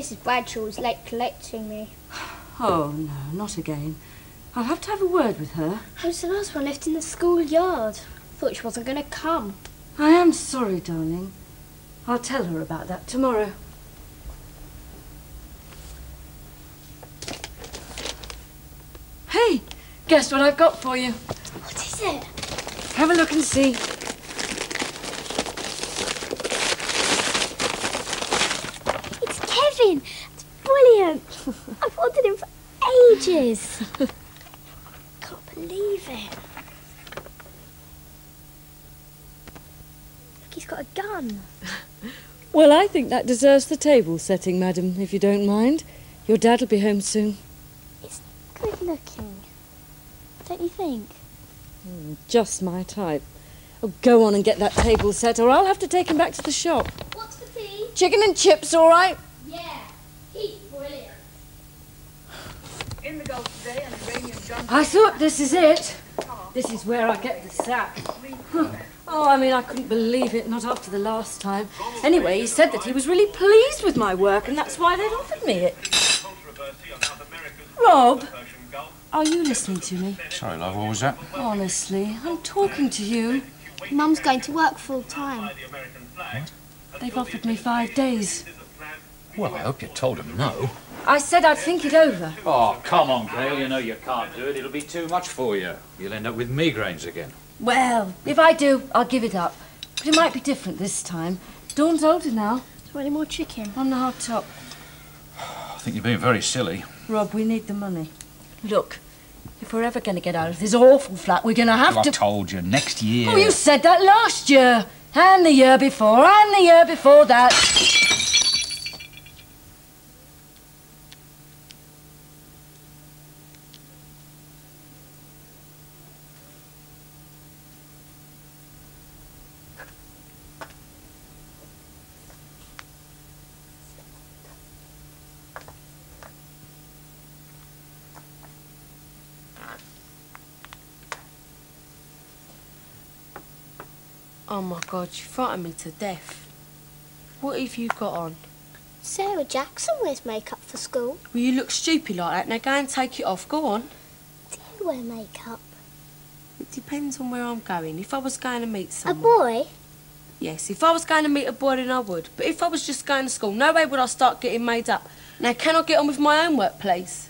Mrs. Bradshaw was late collecting me. Oh, no, not again. I'll have to have a word with her. I was the last one left in the schoolyard. Thought she wasn't going to come. I am sorry, darling. I'll tell her about that tomorrow. Hey, guess what I've got for you? What is it? Have a look and see. It's Kevin. It's brilliant. I've wanted him for ages. Can't believe it. Look, he's got a gun. Well, I think that deserves the table setting, madam, if you don't mind. Your dad'll be home soon. It's good looking. Don't you think? Hmm, just my type. Oh, go on and get that table set, or I'll have to take him back to the shop. What's for tea? Chicken and chips, all right? Yeah, he's brilliant. In the Gulf today, an Iranian gun. I thought this is it. This is where I get the sack. Oh, I mean, I couldn't believe it, not after the last time. Anyway, he said that he was really pleased with my work, and that's why they'd offered me it. Rob, are you listening to me? Sorry, love, what was that? Honestly, I'm talking to you. Mum's going to work full time. They've offered me five days. Well, I hope you told him no. I said I'd think it over. Oh, come on, Gail. You know you can't do it. It'll be too much for you. You'll end up with migraines again. Well, if I do, I'll give it up. But it might be different this time. Dawn's older now. Is there any more chicken? On the hot top. I think you're being very silly. Rob, we need the money. Look, if we're ever going to get out of this awful flat, we're going to have Well, to... I told you, next year. Oh, you said that last year. And the year before, and the year before that. Oh my god, you frightened me to death. What have you got on? Sarah Jackson wears makeup for school. Well, you look stupid like that. Now go and take it off. Go on. Do you wear makeup? It depends on where I'm going. If I was going to meet someone... A boy? Yes, if I was going to meet a boy, then I would. But if I was just going to school, no way would I start getting made up. Now, can I get on with my own work, please?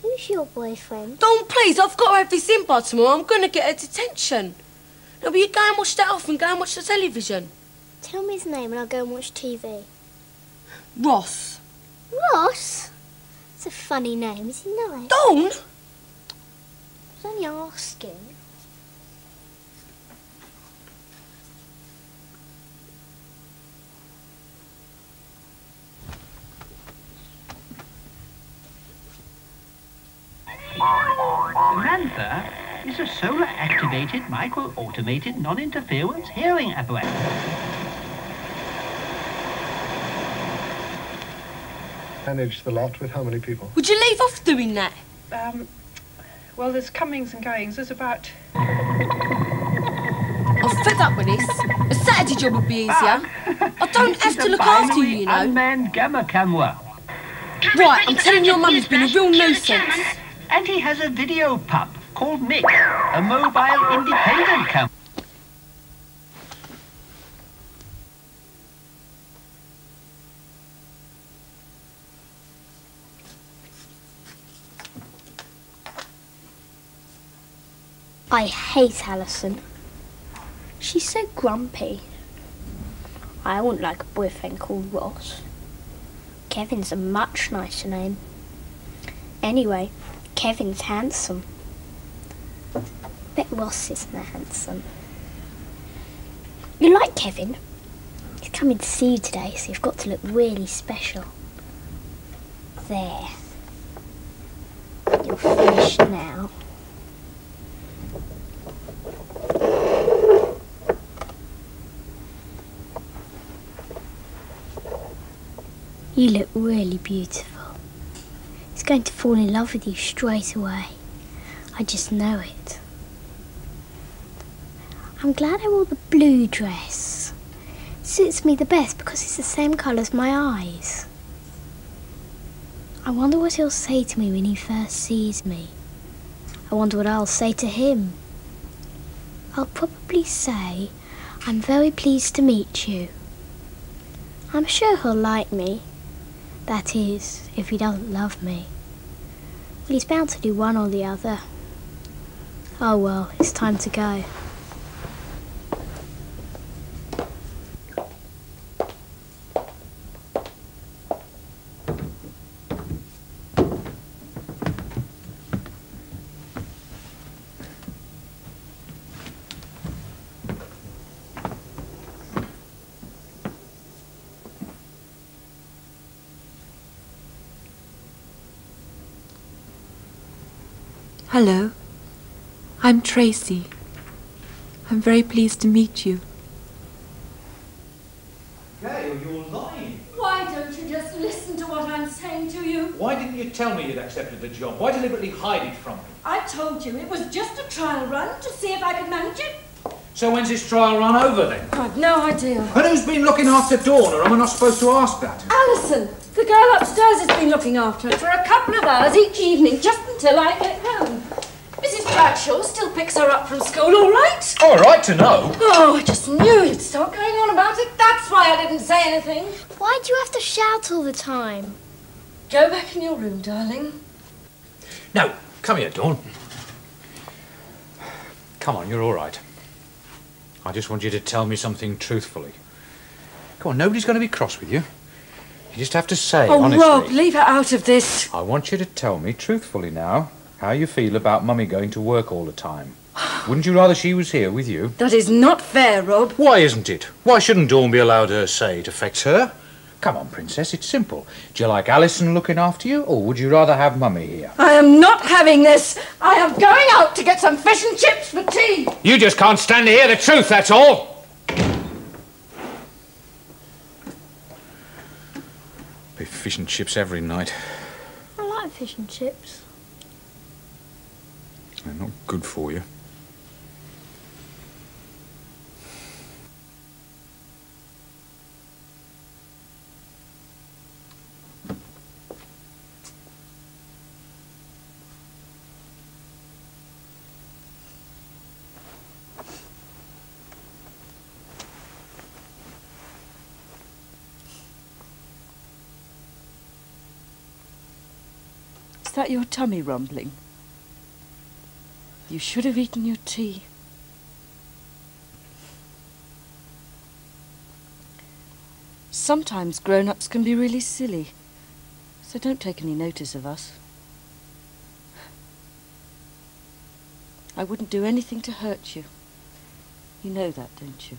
Who's your boyfriend? Don't, please. I've got to have this in by tomorrow. I'm going to get a detention. Now, will you go and watch that off and go and watch the television? Tell me his name and I'll go and watch TV. Ross. Ross? It's a funny name, is he nice? Dawn? I was only asking. Mantha is a solar-activated, micro-automated, non-interference hearing apparatus. Manage the lot with how many people? Would you leave off doing that? Um, well, there's comings and goings. There's about. I'm fed up with this. A Saturday job would be easier. I don't have to look after you, you know. Unmanned gamma camera. Right, I'm telling your mum he's been a real nuisance. And he has a video pup called Mick, a mobile independent company. I hate Alison. She's so grumpy. I wouldn't like a boyfriend called Ross. Kevin's a much nicer name. Anyway, Kevin's handsome. Bet Ross isn't that handsome. You like Kevin? He's coming to see you today, so you've got to look really special. There. You're finished now. You look really beautiful. He's going to fall in love with you straight away. I just know it. I'm glad I wore the blue dress. suits me the best because it's the same colour as my eyes. I wonder what he'll say to me when he first sees me. I wonder what I'll say to him. I'll probably say, I'm very pleased to meet you. I'm sure he'll like me. That is, if he doesn't love me. Well, he's bound to do one or the other. Oh well, it's time to go. Hello. I'm Tracy. I'm very pleased to meet you. Gail, you're lying. Why don't you just listen to what I'm saying to you? Why didn't you tell me you'd accepted the job? Why deliberately hide it from me? I told you it was just a trial run to see if I could manage it. So when's this trial run over then? I've no idea. And who's been looking after Dawn, or am I not supposed to ask that? Alison, the girl upstairs has been looking after her for a couple of hours each evening, just until I get home. Mrs. Bradshaw still picks her up from school, all right? All right to know. Oh, I just knew you'd start going on about it. That's why I didn't say anything. Why do you have to shout all the time? Go back in your room, darling. No, come here, Dawn. Come on, you're all right. I just want you to tell me something truthfully. Come on, nobody's going to be cross with you. You just have to say, Oh, honestly. Rob, leave her out of this. I want you to tell me truthfully now how you feel about Mummy going to work all the time. Wouldn't you rather she was here with you? That is not fair, Rob. Why isn't it? Why shouldn't Dawn be allowed her say it affects her? Come on, Princess, it's simple. Do you like Alison looking after you, or would you rather have Mummy here? I am not having this. I am going out to get some fish and chips for tea. You just can't stand to hear the truth, that's all. Be fish and chips every night. I like fish and chips. They're not good for you. Is that your tummy rumbling? You should have eaten your tea. Sometimes grown ups can be really silly, so don't take any notice of us. I wouldn't do anything to hurt you. You know that, don't you?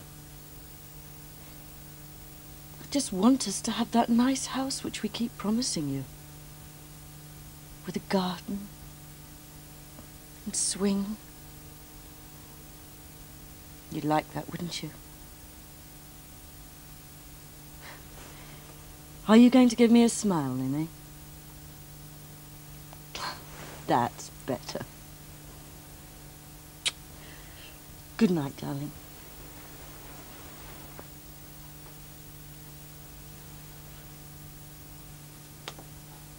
I just want us to have that nice house which we keep promising you. With a garden and swing. You'd like that, wouldn't you? Are you going to give me a smile, Ninny? That's better. Good night, darling.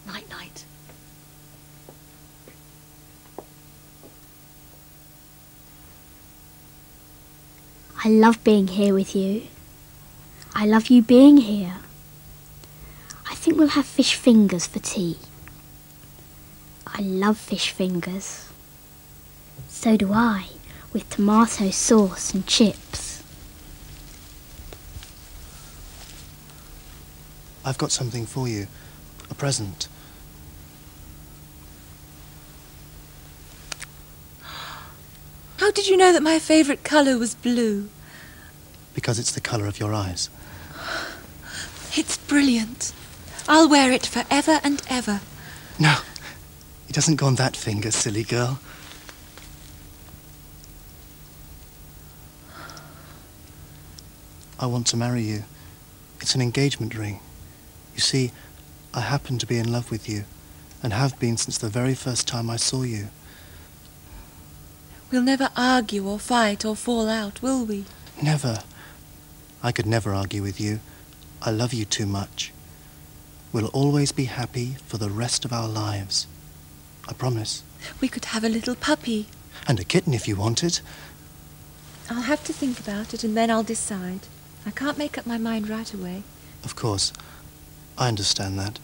Night, night. I love being here with you. I love you being here. I think we'll have fish fingers for tea. I love fish fingers. So do I, with tomato sauce and chips. I've got something for you. A present. How did you know that my favourite colour was blue? Because it's the colour of your eyes. It's brilliant. I'll wear it forever and ever. No, it doesn't go on that finger, silly girl. I want to marry you. It's an engagement ring. You see, I happen to be in love with you, and have been since the very first time I saw you. We'll never argue or fight or fall out, will we? Never. I could never argue with you. I love you too much. We'll always be happy for the rest of our lives. I promise. We could have a little puppy. And a kitten if you wanted. I'll have to think about it and then I'll decide. I can't make up my mind right away. Of course. I understand that.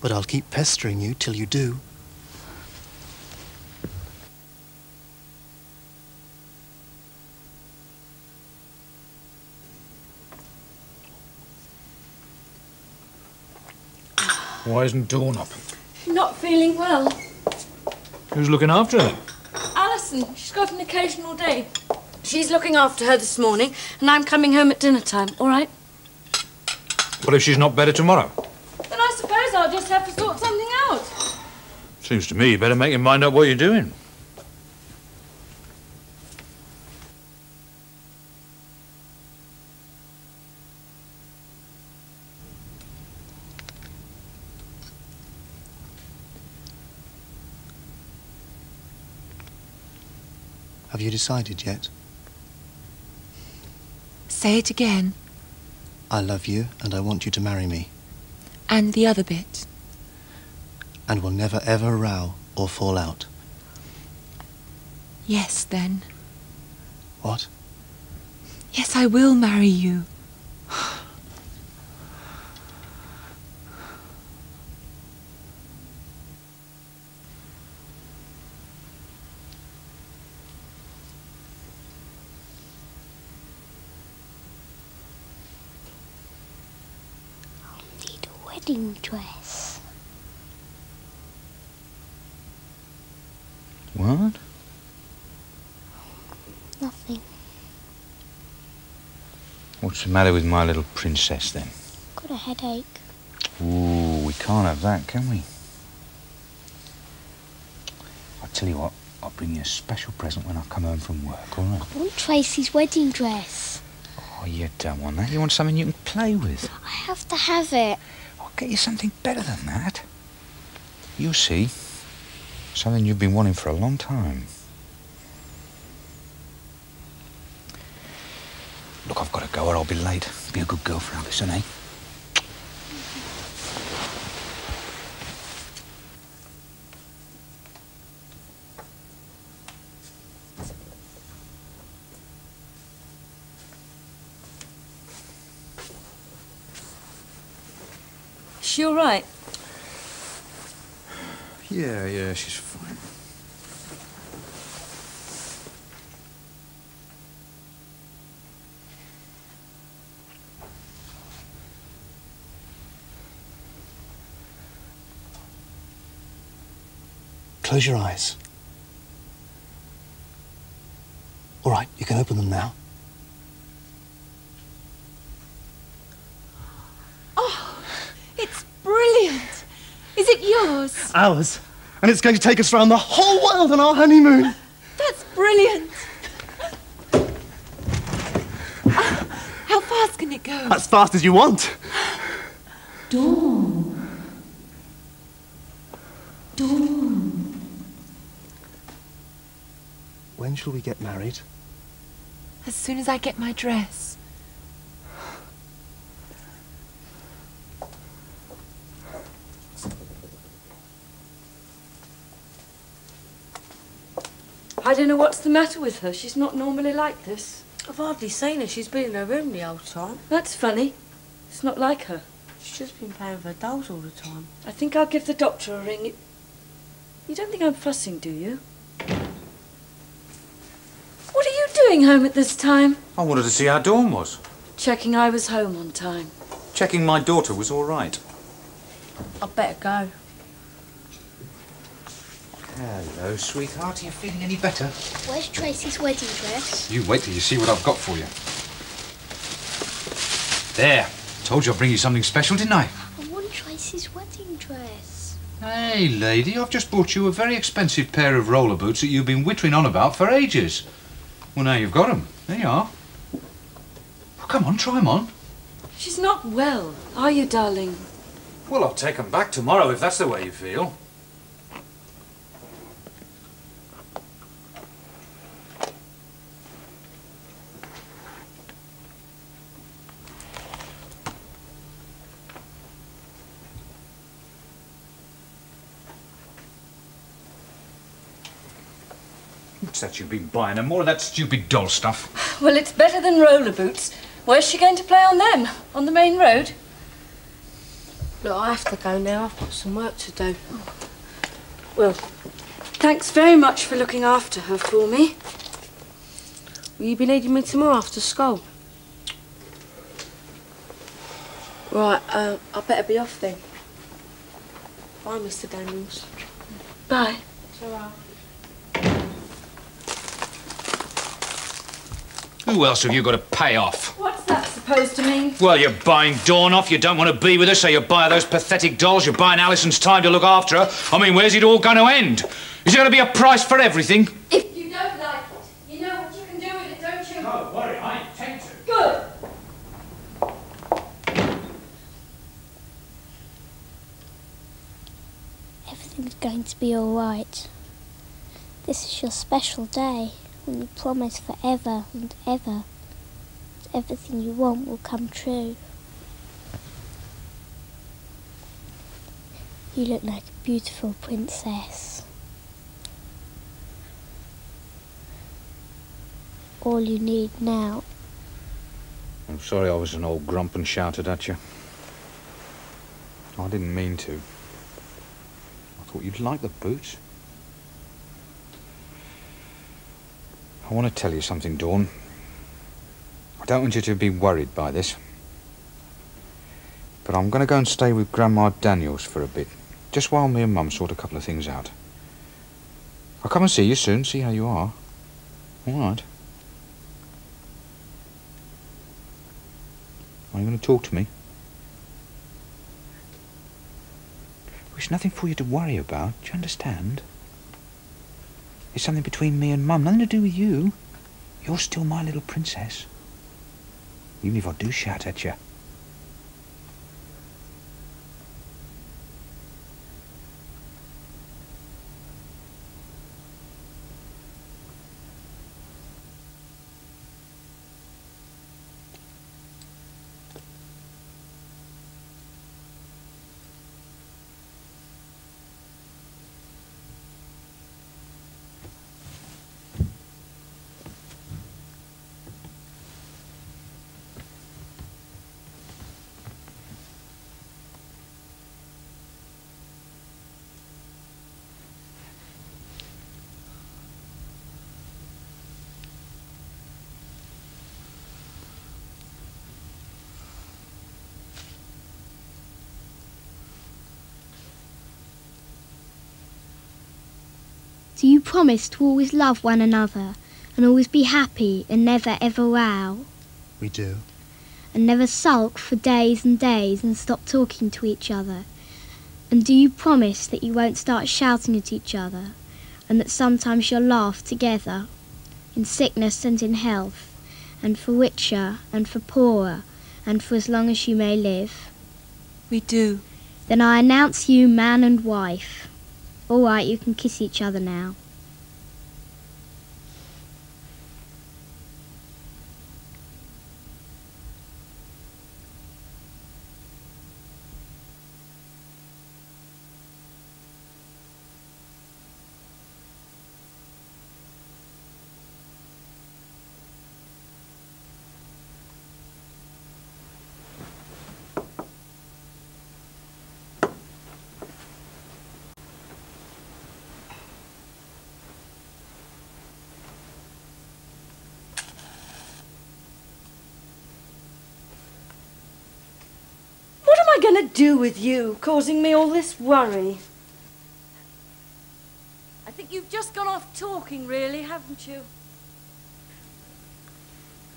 But I'll keep pestering you till you do. Why isn't Dawn up? Not feeling well. Who's looking after her? Alison, she's got an occasional day. She's looking after her this morning, and I'm coming home at dinner time, all right? What if she's not better tomorrow? Then I suppose I'll just have to sort something out. Seems to me you better make your mind up what you're doing. Have you decided yet? Say it again. I love you and I want you to marry me. And the other bit. And we'll never ever row or fall out. Yes, then. What? Yes, I will marry you. Need a wedding dress. What? Nothing. What's the matter with my little princess then? Got a headache. Ooh, we can't have that, can we? I'll tell you what, I'll bring you a special present when I come home from work, all right? I want Tracy's wedding dress. Oh, you don't want that. You want something you can play with. I have to have it. Get you something better than that. You'll see. Something you've been wanting for a long time. Look, I've got to go or I'll be late. Be a good girl for Alison, eh? She all right? Yeah, yeah, she's fine. Close your eyes. All right, you can open them now. It's brilliant. Is it yours? Ours. And it's going to take us around the whole world on our honeymoon. That's brilliant. Ah, How fast can it go? As fast as you want. Dawn. Dawn. When shall we get married? As soon as I get my dress. I don't know what's the matter with her. She's not normally like this. I've hardly seen her. She's been in her room the whole time. That's funny. It's not like her. She's just been playing with her dolls all the time. I think I'll give the doctor a ring. You don't think I'm fussing, do you? What are you doing home at this time? I wanted to see how Dawn was. Checking I was home on time. Checking my daughter was all right. I'd better go. Hello, sweetheart. Are you feeling any better? Where's Tracy's wedding dress? You wait till you see what I've got for you. There. Told you I'd bring you something special, didn't I? I want Tracy's wedding dress. Hey, lady, I've just bought you a very expensive pair of roller boots that you've been whittering on about for ages. Well, now you've got 'em. There you are. Well, come on, try 'em on. She's not well, are you, darling? Well, I'll take 'em back tomorrow if that's the way you feel. What's that you've been buying? And more of that stupid doll stuff. Well, it's better than roller boots. Where's she going to play on them? On the main road? Look, I have to go now. I've got some work to do. Well, thanks very much for looking after her for me. Will you be needing me tomorrow after school? Right, uh, I better be off then. Bye, Mr. Daniels. Bye. Ta-ra. Who else have you got to pay off? What's that supposed to mean? Well, you're buying Dawn off, you don't want to be with her, so you buy her those pathetic dolls, you're buying Alison's time to look after her. I mean, where's it all going to end? Is there going to be a price for everything? If you don't like it, you know what you can do with it, don't you? No, worry, I intend to. Good. Everything's going to be all right. This is your special day when you promise forever and ever that everything you want will come true. You look like a beautiful princess. All you need now I'm sorry I was an old grump and shouted at you. I didn't mean to. I thought you'd like the boots. I want to tell you something, Dawn. I don't want you to be worried by this. But I'm going to go and stay with Grandma Daniels for a bit, just while me and Mum sort a couple of things out. I'll come and see you soon, see how you are. All right. Are you going to talk to me? There's nothing for you to worry about, do you understand? It's something between me and Mum, nothing to do with you. You're still my little princess. Even if I do shout at you. Do you promise to always love one another and always be happy and never ever row? We do. And never sulk for days and days and stop talking to each other? And do you promise that you won't start shouting at each other and that sometimes you'll laugh together in sickness and in health and for richer and for poorer and for as long as you may live? We do. Then I announce you man and wife. All right, you can kiss each other now. I going to do with you, causing me all this worry? I think you've just gone off talking, really, haven't you?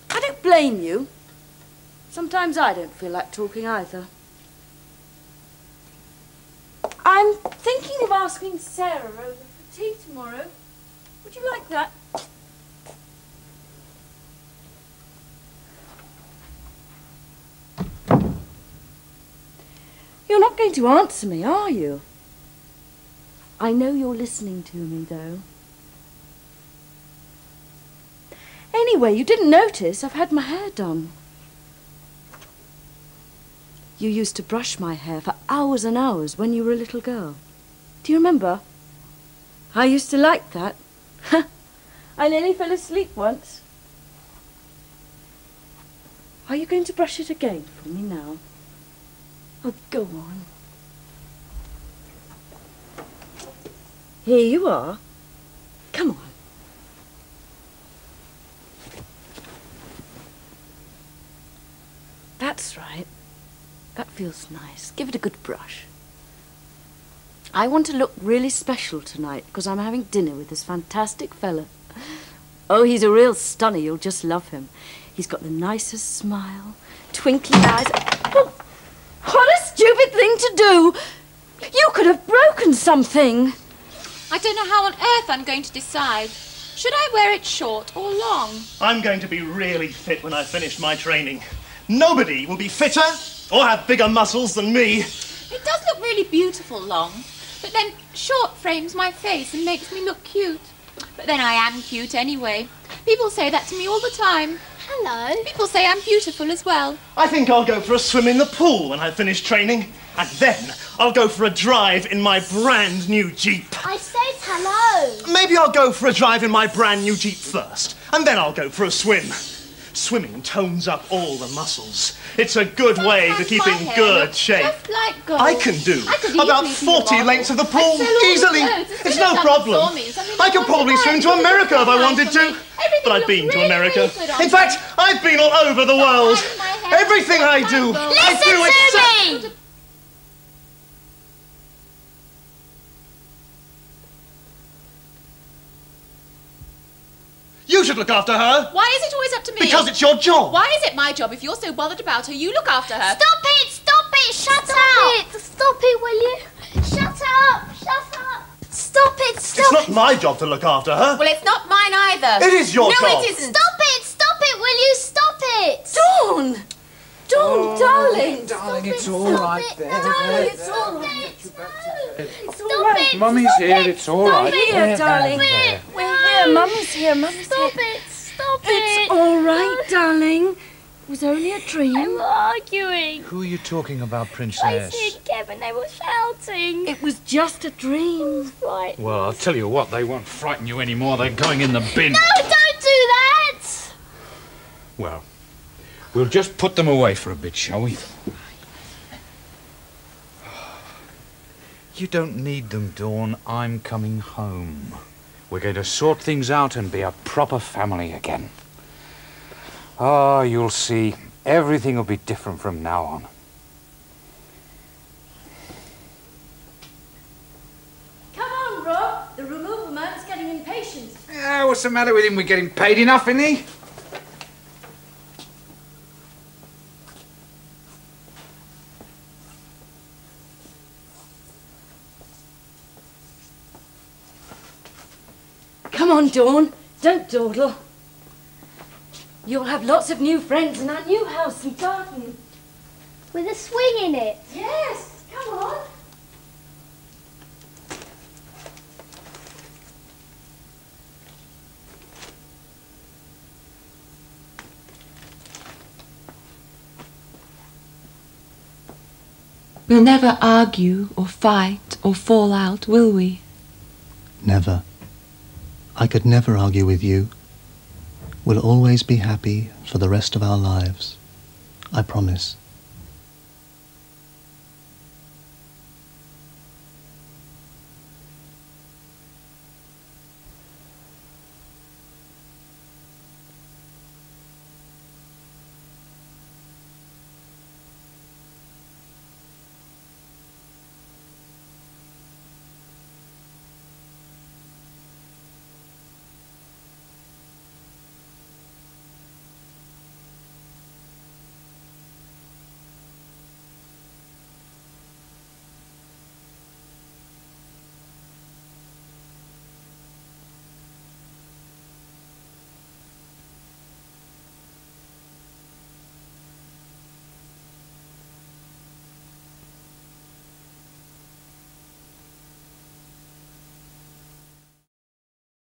I don't blame you. Sometimes I don't feel like talking either. I'm thinking of asking Sarah over for tea tomorrow. Would you like that? Going to answer me, are you? I know you're listening to me, though. Anyway, you didn't notice I've had my hair done. You used to brush my hair for hours and hours when you were a little girl. Do you remember? I used to like that. I nearly fell asleep once. Are you going to brush it again for me now? Oh, go on. Here you are. Come on. That's right. That feels nice. Give it a good brush. I want to look really special tonight because I'm having dinner with this fantastic fella. Oh, he's a real stunner. You'll just love him. He's got the nicest smile, twinkly eyes. Oh, what a stupid thing to do! You could have broken something. I don't know how on earth I'm going to decide. Should I wear it short or long? I'm going to be really fit when I finish my training. Nobody will be fitter or have bigger muscles than me. It does look really beautiful long, but then short frames my face and makes me look cute. But then I am cute anyway. People say that to me all the time. Hello. People say I'm beautiful as well. I think I'll go for a swim in the pool when I finish training. And then I'll go for a drive in my brand new Jeep. I said hello. Maybe I'll go for a drive in my brand new Jeep first, and then I'll go for a swim. Swimming tones up all the muscles. It's a good way to keep in good shape. Like. I can do I about easily be a 40 lengths of the pool easily. as It's no problem. me. I could probably swim to America if I wanted to. But I've been to America. really In fact, I've been all over the world. Everything I do, I Listen do except. to me. You should look after her Why is it always up to me? because it's your job. Why is it my job if you're so bothered about her? You look after her. Stop it! Stop it! Shut Stop up! It. Stop it, will you? Shut up! Shut up! Stop it! Stop It's not my job to look after her. Well, it's not mine either. It is your no, job. it isn't. Stop it! Stop it, will you? Stop it! Dawn! Dawn, oh, darling! Darling, it's Stop all right it. there. Darling, it's all right. No. Stop it! Mummy's Stop here, it's all right. Stop right. it. Here, darling. We're here. Mum's here. Mum's Stop here. it! Stop It's it! It's all right, darling. It was only a dream. I'm arguing. Who are you talking about, Tracy I and Kevin, they were shouting. It was just a dream. Right. Well, I'll tell you what, they won't frighten you anymore. They're going in the bin. No, don't do that! Well, we'll just put them away for a bit, shall we? You don't need them, Dawn. I'm coming home. We're going to sort things out and be a proper family again. Ah, you'll see. Everything will be different from now on. Come on, Rob. The removal man's getting impatient. Ah, what's the matter with him? We're getting paid enough, isn't he? Come on, Dawn. Don't dawdle. You'll have lots of new friends in that new house and garden. With a swing in it. Yes, come on. We'll never argue or fight or fall out, will we? Never. I could never argue with you. We'll always be happy for the rest of our lives. I promise.